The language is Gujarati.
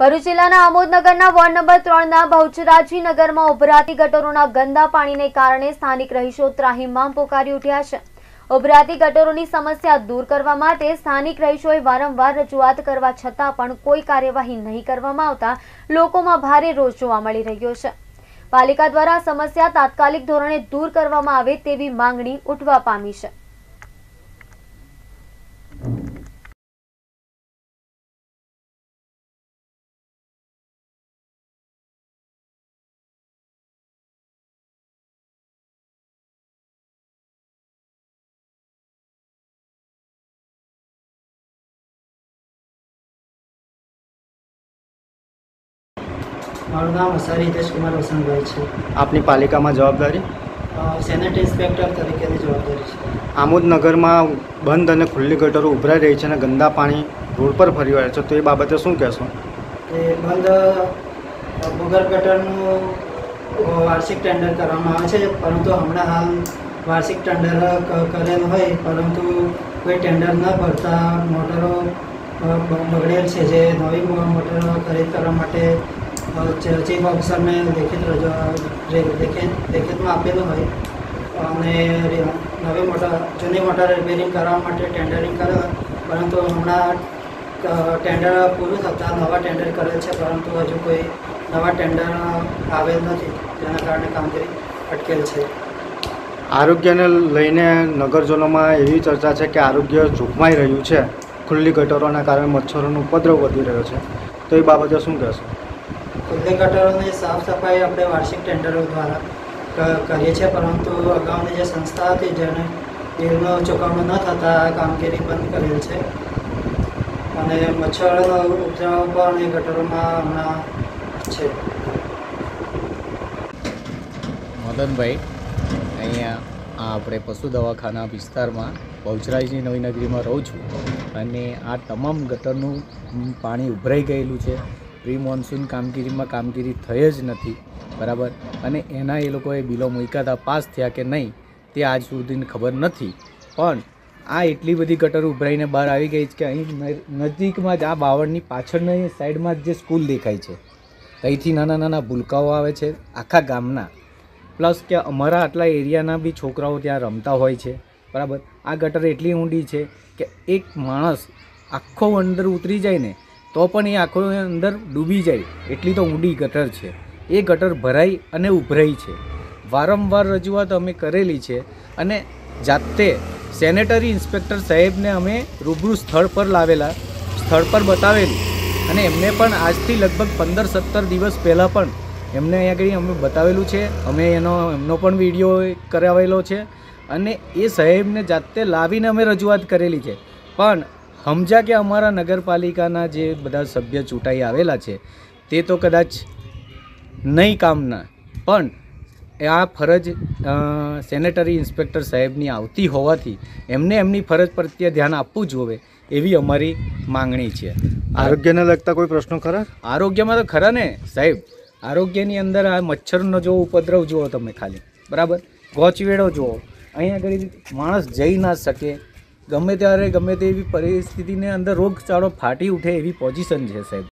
ભરૂચ જિલ્લાના આમોદનગરના વોર્ડ નંબર ત્રણના બહુચરાજી નગરમાં ઉભરાતી ગટરોના ગંદા પાણીને કારણે સ્થાનિક રહીશો ત્રાહીમામ પોકારી ઉઠ્યા છે. ઉભરાતી ગટરોની સમસ્યા દૂર કરવા માટે સ્થાનિક રહીશોએ વારંવાર રજૂઆત કરવા છતાં પણ કોઈ કાર્યવાહી નહીં કરવામાં આવતા લોકોમાં ભારે રોષ જોવા મળી રહ્યો છે. પાલિકા દ્વારા સમસ્યા તાત્કાલિક ધોરણે દૂર કરવામાં આવે તેવી માંગણી ઉઠવા પામી છે. મારું નામ અસારી હિતેશકુમાર વસંતભાઈ છે. આપની પાલિકામાં જવાબદારી? સેનેટરી ઇન્સ્પેક્ટર તરીકેની જવાબદારી છે. આમોદનગરમાં બંધ અને ખુલ્લી ગટરો ઉભરાઈ રહી છે અને ગંદા પાણી રોડ પર ફરી વળે છે. તો એ બાબતે શું કહેશો? એ બંધ ભૂગર ગટરનું વાર્ષિક ટેન્ડર કરવામાં આવે છે. પરંતુ હમણાં હાલ વાર્ષિક ટેન્ડર કરેલ હોય પરંતુ કોઈ ટેન્ડર ન ભરતા મોટરો બગડેલ છે. જે નવી મોટરો ખરીદ કરવા માટે ચીફ ઓફિસરને લેખિત રજૂઆત રે- લેખિત લેખિતમાં આપેલું હોય. અને નવી મોટર જૂની મોટર રિપેરિંગ કરવા માટે ટેન્ડરિંગ કરે. પરંતુ હમણાં ટેન્ડર પૂરું થતાં નવા ટેન્ડર કરેલ છે. પરંતુ હજુ કોઈ નવા ટેન્ડર આવેલ નથી. જેના કારણે કામગીરી અટકેલ છે. આરોગ્યને લઈને નગરજનોમાં એવી ચર્ચા છે કે આરોગ્ય જોખમાઈ રહ્યું છે. ખુલ્લી ગટરોના કારણે મચ્છરોનો ઉપદ્રવ વધી રહ્યો છે. તો એ બાબતે શું કહેશો? ખુલ્લી ગટરોની સાફ સફાઈ આપણે વાર્ષિક ટેન્ડરો દ્વારા કરીએ છીએ, પરંતુ અગાઉની જે સંસ્થા હતી જેને બિલનો ચૂકવણું ન થતાં કામગીરી બંધ કરેલ છે. અને મચ્છર ઉપદ્રવ પણ એ ગટરોમાં હમણાં છે. મદનભાઈ, અહીંયા આ આપણે પશુ દવાખાના વિસ્તારમાં બહુચરાજની નવી નગરીમાં રહું છું અને આ તમામ ગટરનું પાણી ઉભરાઈ ગયેલું છે. પ્રી મોન્સૂન કામગીરીમાં કામગીરી થઈ જ નથી, બરાબર? અને એના એ લોકોએ બિલો મૂક્યા હતા, પાસ થયા કે નહીં, તે આજ સુધીની ખબર નથી. પણ આ એટલી બધી ગટર ઉભરાઈને બહાર આવી ગઈ છે કે અહીં નજીકમાં જ આ બાવળની પાછળની સાઈડમાં જ જે સ્કૂલ દેખાય છે. અહીંથી નાના નાના ભૂલકાઓ આવે છે આખા ગામના. પ્લસ કે અમારા આટલા એરિયાના બી છોકરાઓ ત્યાં રમતા હોય છે, બરાબર? આ ગટર એટલી ઊંડી છે કે એક માણસ આખો અંદર ઉતરી જાય ને તો પણ એ આખો અંદર ડૂબી જાય. એટલી તો ઊંડી ગટર છે. એ ગટર ભરાઈ અને ઉભરાઈ છે. વારંવાર રજૂઆત અમે કરેલી છે અને જાતે સેનેટરી ઇન્સ્પેક્ટર સાહેબને અમે રૂબરૂ સ્થળ પર લાવેલા, સ્થળ પર બતાવેલું અને એમને પણ આજથી લગભગ પંદર સત્તર દિવસ પહેલાં પણ એમને અહીંયા આગળ અમે બતાવેલું છે. અમે એનો, એમનો પણ વીડિયો કરાવેલો છે અને એ સાહેબને જાતે લાવીને અમે રજૂઆત કરેલી છે. પણ સમજા કે અમારા નગરપાલિકાના જે બધા સભ્ય ચૂંટાઈ આવેલા છે તે તો કદાચ નહીં કામના પણ આ ફરજ સેનેટરી ઇન્સ્પેક્ટર સાહેબની આવતી હોવાથી એમને એમની ફરજ પ્રત્યે ધ્યાન આપવું જોવે એવી અમારી માંગણી છે. આરોગ્યને લગતા કોઈ પ્રશ્નો ખરા? આરોગ્યમાં તો ખરા ને સાહેબ. આરોગ્યની અંદર આ મચ્છરનો જો ઉપદ્રવ જુઓ તમે ખાલી. બરાબર? ગોચવેડો જુઓ. અહીંયા આગળ માણસ જઈ ના શકે ગમે ત્યારે ગમે તેવી પરિસ્થિતિને અંદર રોગચાળો ફાટી ઉઠે એવી પોઝિશન છે સાહેબ.